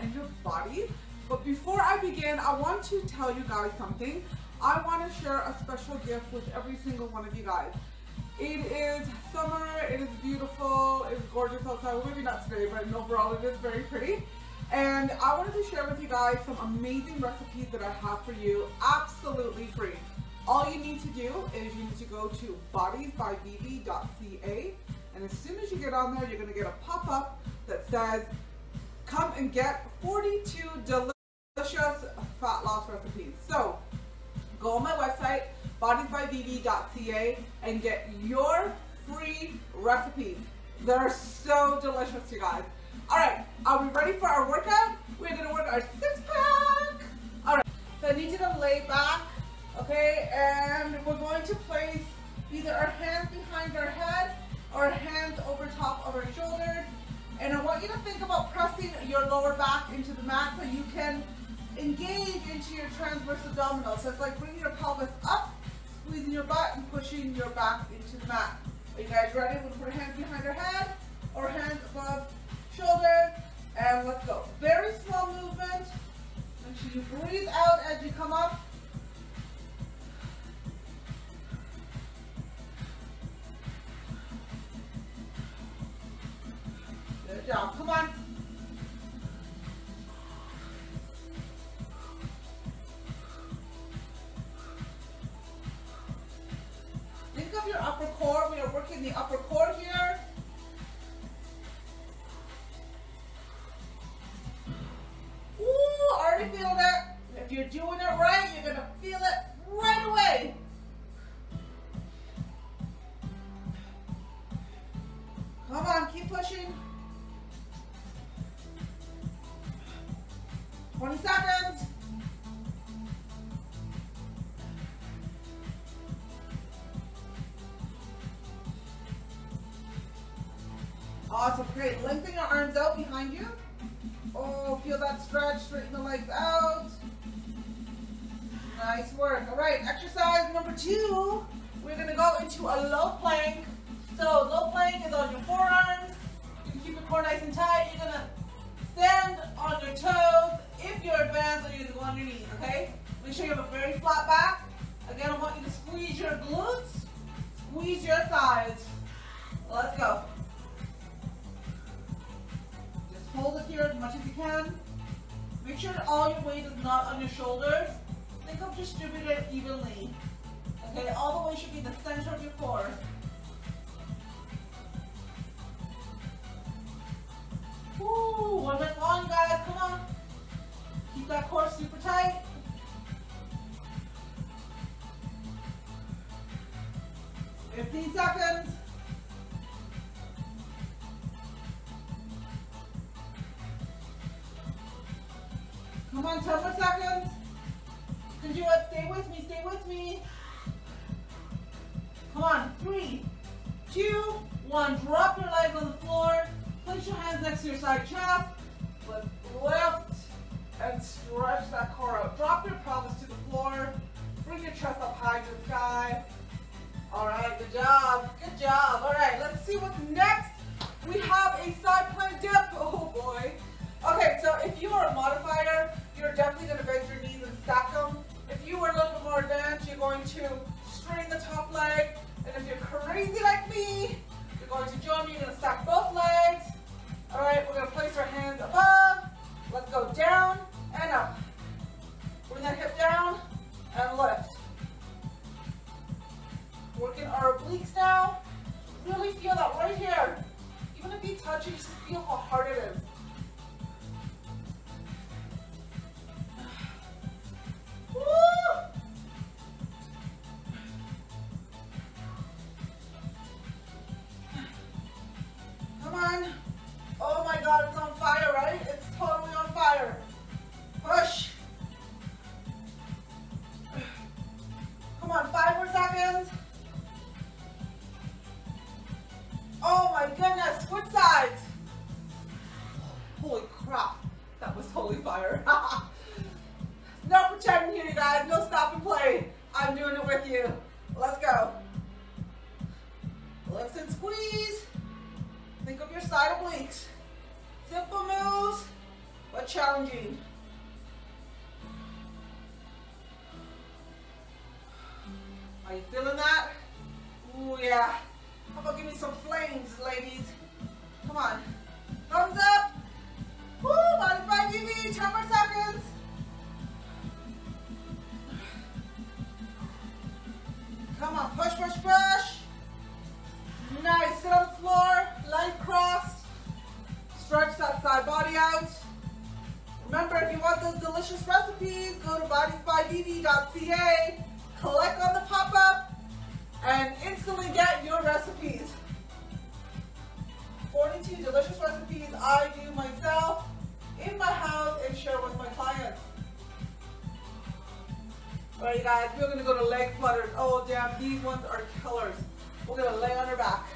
and your body. But before I begin, I want to tell you guys something. I want to share a special gift with every single one of you guys. It is summer, it is beautiful, it's gorgeous outside. Well, maybe not today, but overall it is very pretty. And I wanted to share with you guys some amazing recipes that I have for you absolutely free. All you need to do is you need to go to bodiesbyvivi.ca and as soon as you get on there, you're gonna get a pop-up that says, come and get 42 delicious fat loss recipes. So go on my website, bodiesbyvivi.ca and get your free recipes. They're so delicious, you guys. All right, are we ready for our workout? We're gonna work our six pack. All right, so I need you to lay back, okay? And we're going to place either our hands behind our head or hands over top of our shoulders. And I want you to think about pressing your lower back into the mat so you can engage into your transverse abdominals. So it's like bringing your pelvis up, squeezing your butt, and pushing your back into the mat. Are you guys ready? We'll put hands behind our head or hands above shoulder, and let's go. Very small movement. Make sure you breathe out as you come up. You're gonna feel it right away. A low plank. So low plank is on your forearms. You can keep your core nice and tight. You're gonna stand on your toes. If you're advanced, you're gonna go on your knees, okay? Make sure you have a very flat back. Again, I want you to squeeze your glutes, squeeze your thighs. Let's go. Just hold it here as much as you can. Make sure that all your weight is not on your shoulders. Think of distributing it evenly. All the way should be the center of your core. Stretch that core out. Drop your pelvis to the floor. Bring your chest up high to the sky. All right, good job, good job. All right, let's see what's next. We have a side plank dip. Oh boy. Okay, so if you are a modifier, you're definitely going to bend your knees and stack them. If you are a little bit more advanced, you're going to straighten the top leg. And if you're crazy like me, you're going to join me. You're going to stack both legs. All right, we're going to place our hands above. Let's go down up. Bring that hip down and lift. Working our obliques now. Really feel that right here. Even if you touch it, just feel how hard it is. My goodness, switch sides. Holy crap, that was totally fire. no pretending here, you guys. No stop and play. I'm doing it with you. Let's go. Lift and squeeze. Think of your side obliques. Simple moves, but challenging. Are you feeling that? Ooh, yeah. How about give me some flames, ladies? Come on. Thumbs up. Alright guys, we're gonna go to leg flutters. Oh damn, these ones are killers. We're gonna lay on our back.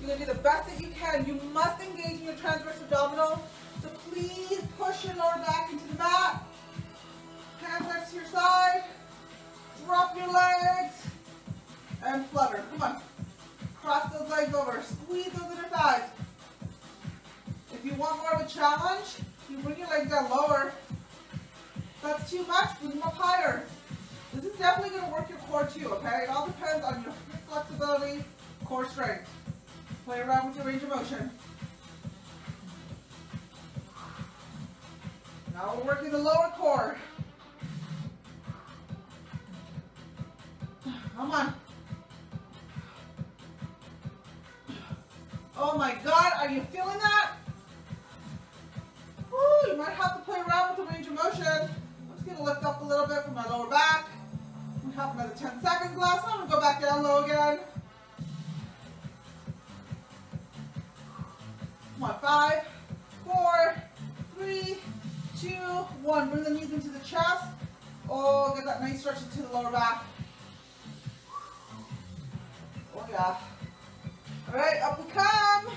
You're gonna do the best that you can. You must engage in your transverse abdominal. So please push your lower back into the mat. Hands next to your side. Drop your legs. And flutter. Come on. Cross those legs over. Squeeze those inner thighs. If you want more of a challenge, you bring your legs down lower. That's too much, bring them up higher. This is definitely going to work your core too, okay? It all depends on your flexibility, core strength. Play around with your range of motion. Now we're working the lower core. Come on. Oh my God, are you feeling that? Woo, you might have to play around with the range of motion. I'm just gonna lift up a little bit from my lower back. Have another 10 seconds left. I'm gonna go back down low again. Come on, five, four, three, two, one. Bring the knees into the chest. Oh, get that nice stretch into the lower back. Oh yeah. All right, up we come.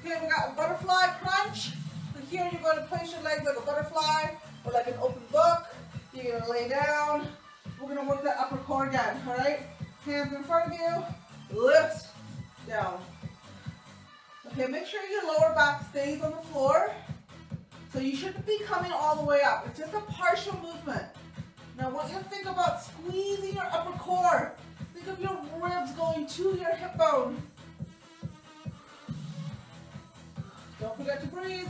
Okay, we got a butterfly crunch. So here you're to place your legs like a butterfly or like an open book. You're to lay down. We're to work that upper core again, all right? Hands in front of you, lift, down. Okay, make sure your lower back stays on the floor. So you shouldn't be coming all the way up. It's just a partial movement. Now I want you to think about squeezing your upper core. Think of your ribs going to your hip bone. Don't forget to breathe.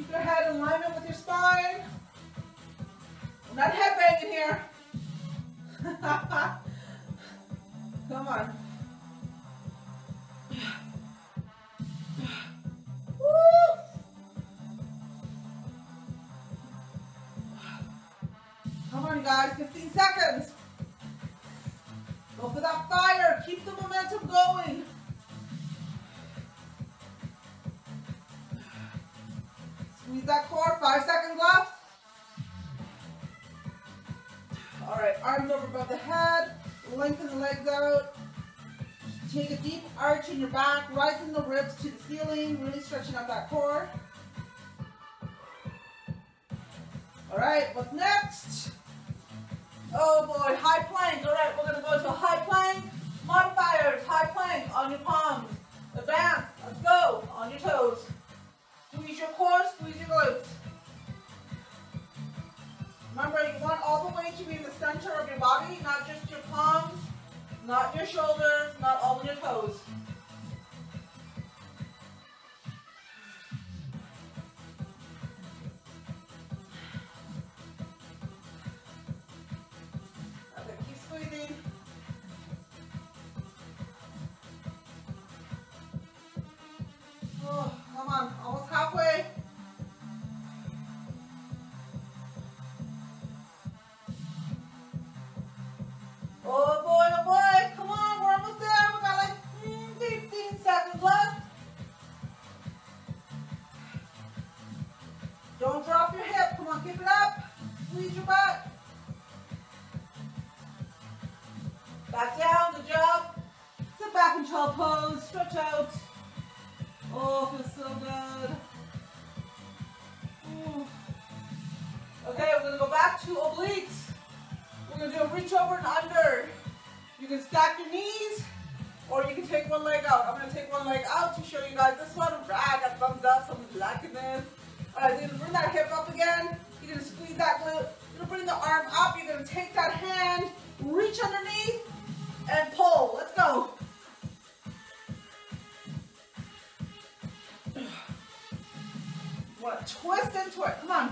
Keep your head in alignment with your spine. I'm not headbanging here. Come on. Come on, guys. 15 seconds. Go for that fire. Keep the momentum going. Squeeze that core. Five seconds left. All right, arms over above the head. Lengthen the legs out. Take a deep arch in your back, rising the ribs to the ceiling, really stretching out that core. All right, what's next? Oh boy, high plank. All right, we're gonna go to a high plank. Modifiers, high plank on your palms. Advance, let's go, on your toes. Squeeze your core, squeeze your glutes. Remember, you want all the weight to be in the center of your body, not just your palms, not your shoulders, not all of your toes. Okay, we're gonna obliques. do a reach over and under. You can stack your knees or you can take one leg out. I'm gonna take one leg out to show you guys this one. I thumbs up, some liking this. All right, then bring that hip up again. You're gonna squeeze that glute. You're gonna bring the arm up. You're gonna take that hand, reach underneath, and pull. Let's go. What? twist and it. Come on.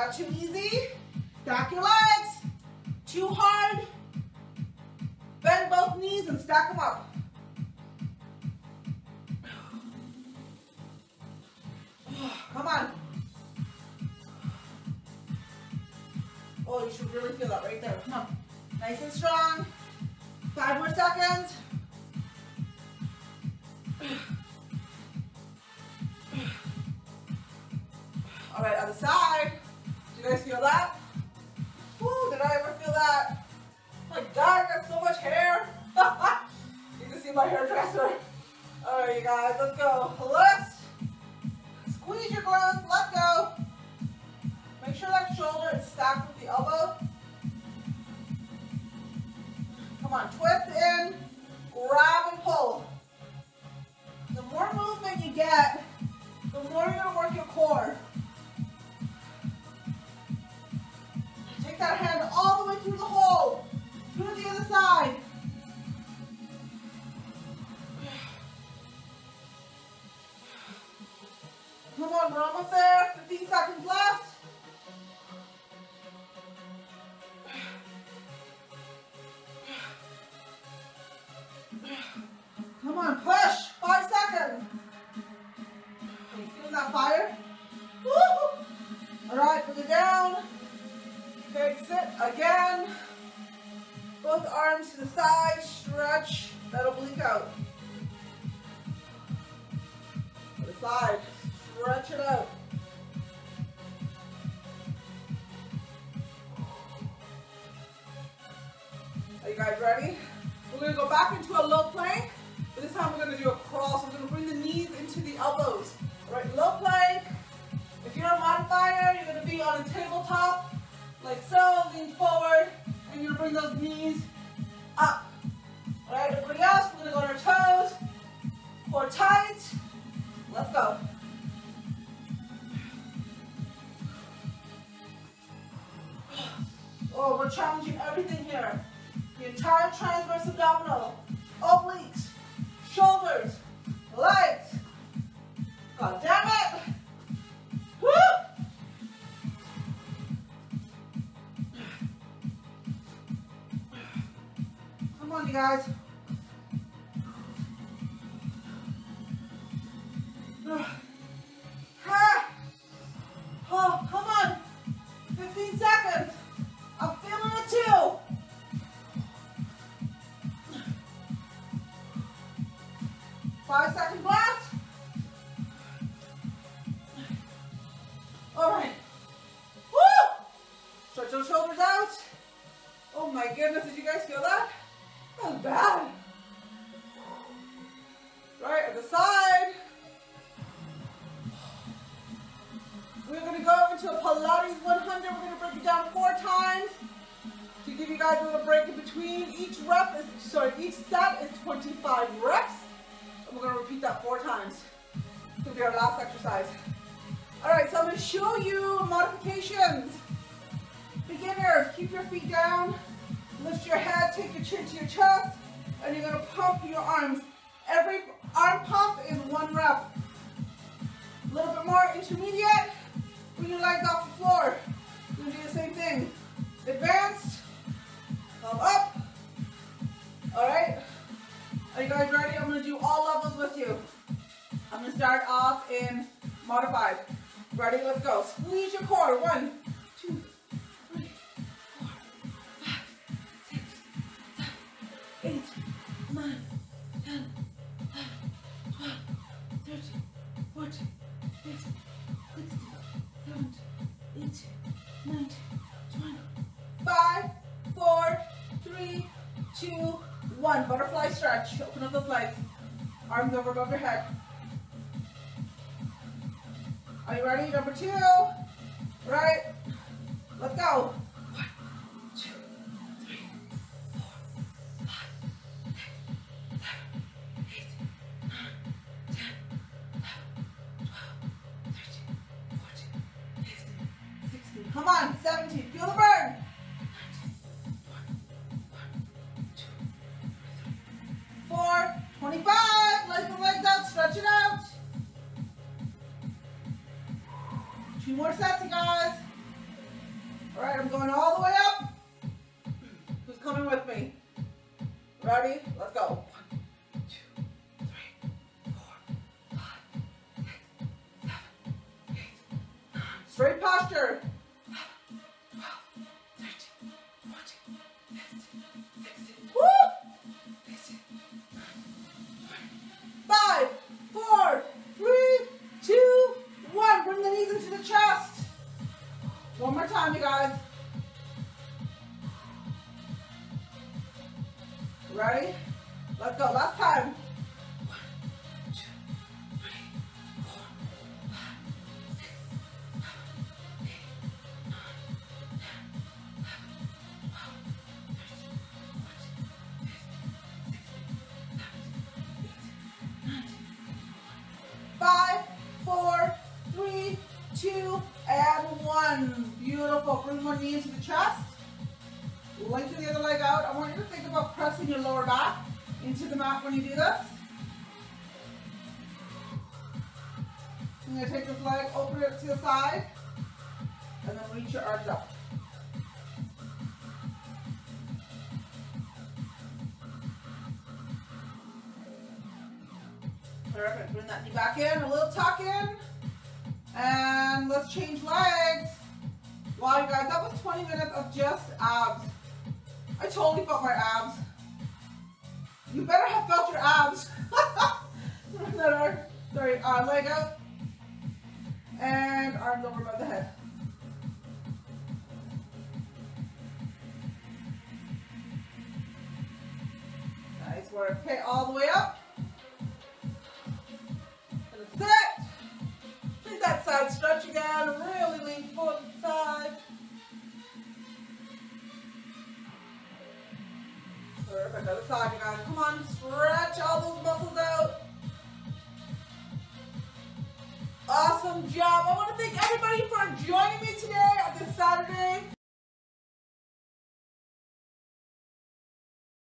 Not too easy. Stack your legs. Too hard. Bend both knees and stack them up. Guys feel that? Woo, did I ever feel that? My God, I got so much hair. you can see my hairdresser. All right, you guys, let's go. Lift. Squeeze your glutes. Let go. Make sure that shoulder is stacked with the elbow. Come on, twist in, grab and pull. The more movement you get, the more you're gonna work your core. That hand all the way through the hole, side, stretch it out. We're challenging everything here. The entire transverse abdominal, obliques, shoulders, legs. God damn it! Woo! Come on, you guys. Each set is 25 reps. And we're gonna repeat that four times. It's gonna be our last exercise. All right, so I'm gonna show you modifications. Beginners, keep your feet down, lift your head, take your chin to your chest, and you're gonna pump your arms. Every arm pump is one rep. A little bit more intermediate, bring your legs off the floor. You're gonna do the same thing. Advanced, come up. All right, are you guys ready? I'm gonna do all levels with you. I'm gonna start off in modified. Ready, let's go. Squeeze your core, one, two, three, four, five, six, seven, eight, nine, 10, 11, 12, 13, 14, 15, 16, 17, 18, 19, 20. Five, four, three, two, one. Butterfly stretch. Open up those legs. Arms over above your head. Are you ready? Number two. Right. Let's go. Coming with me? Ready? Let's go. Straight posture. Whoa! Five, four, three, two, one. Bring the knees into the chest. One more time, you guys. Ready? Let's go. Last time. Open it to the side, and then reach your arms up. Perfect. Bring that knee back in, a little tuck in. And let's change legs. Wow, you guys, that was 20 minutes of just abs. I totally felt my abs. You better have felt your abs. Sorry, uh, leg out. And arms over above the head. Nice work. Okay, all the way up. Please that side, stretch again, really lean forward to the side. Perfect, other side, you guys. Come on, stretch all those muscles Awesome job. I want to thank everybody for joining me today on this Saturday.